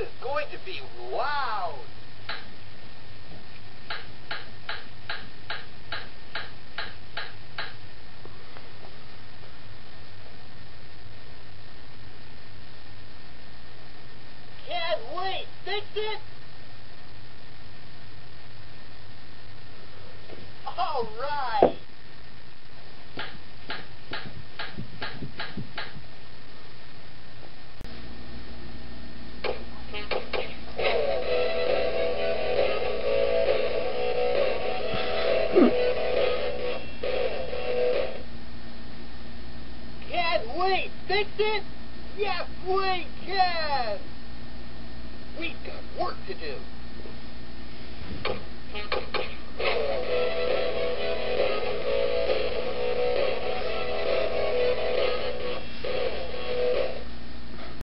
is going to be loud. Can't wait. Fix it. All right. Fix it. Yes, we can. We've got work to do.